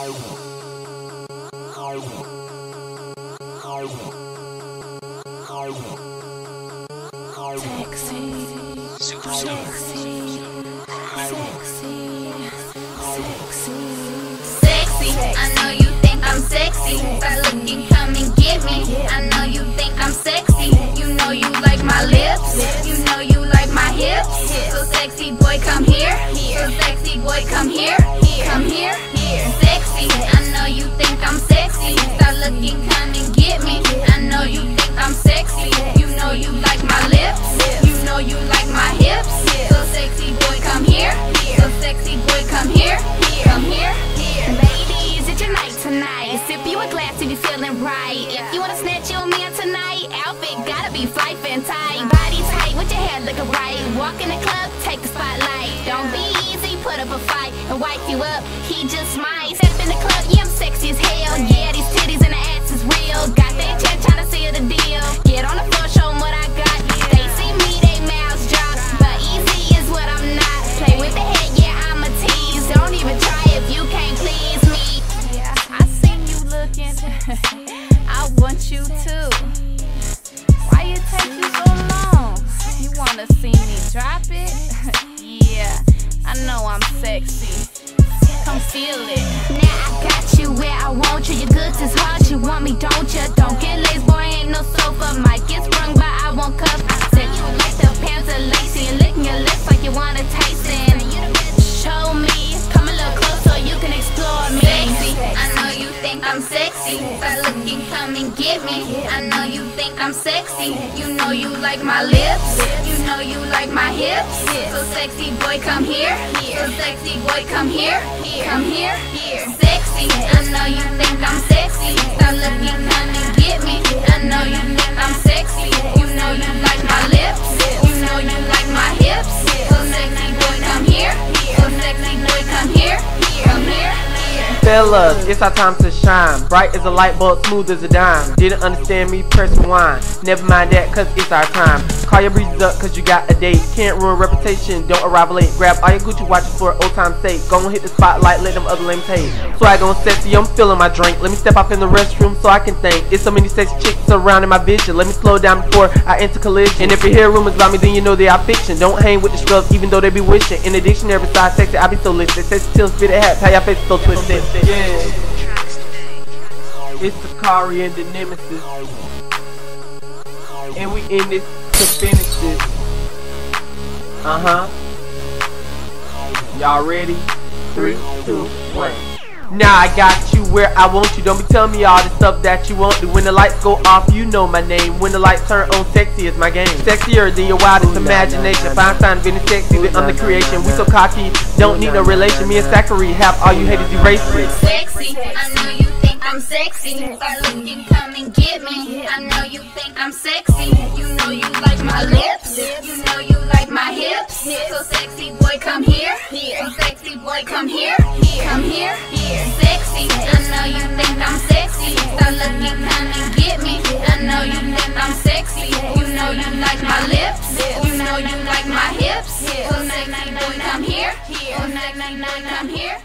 Sexy, sexy, sexy, sexy. Sexy, I know you think I'm sexy. Start come and get me. I know you think I'm sexy. You know you like my lips. You know you like my hips. So sexy boy, come here. So sexy boy, come here. Come here. Right. If you wanna snatch your man tonight, outfit gotta be flight and tight. Body tight with your hair looking right. Walk in the club, take the spotlight. Don't be easy, put up a fight and wipe you up. He just might step in the club, yeah, I'm sexy as hell. Yeah, these titties and the ass is real. Got that check, tryna seal the deal. Get on feel it. Now I got you where I want you. Your goods is hard, you want me, don't you? Don't get lazy, boy, ain't no sofa. Might get sprung, but I won't cuff. I said you like the pants are lacy and licking your lips like you wanna taste it. Show me, come a little closer, you can explore me. Sexy, I know you think I'm sexy. Looking, come and get me. I know you think I'm sexy. You know you like my lips. You know you like my hips. So sexy boy, come here. So sexy boy, come here. Come here. Sexy, I know you think I'm sexy. Start looking, come and get me. I know you Fellas, it's our time to shine. Bright as a light bulb, smooth as a dime. Didn't understand me, press rewind. Never mind that, cause it's our time. Call your breezes up, cause you got a date. Can't ruin reputation, don't arrive late. Grab all your Gucci watches for old time's sake. Go and hit the spotlight, let them other lames hate. Swag on sexy, I'm feeling my drink. Let me step off in the restroom so I can think. It's so many sexy chicks surrounding my vision. Let me slow down before I enter collision. And if you hear rumors about me, then you know they are fiction. Don't hang with the scrubs, even though they be wishing. In the dictionary, besides sexy, I be so listed. Sexy till spit it hats, how y'all face so twisted. Yeah. It's Sakari and the Nemesis. And we in this to finish this. Uh huh. Y'all ready? Three, two, one. Now I got you where I want you. Don't be telling me all the stuff that you won't do. When the lights go off, you know my name. When the lights turn on, sexy is my game. Sexier than your wildest imagination. Feinstein, Vinny sexy, then I'm the creation. We so cocky, don't need no relation. Me and Sakari have all you haters erased. Sexy, I know you think I'm sexy. Start looking, come and get me. I know you think I'm sexy. You know you like my lips. You know you like my hips. So sexy boy, come here. So sexy boy, come here. Come here. Sexy, I know you think I'm sexy. Start looking, come and get me. I know you think I'm sexy. You know you like my lips. You know you like my hips. So sexy boy, come here. So sexy boy, come here.